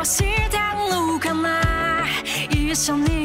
我心路的鹿起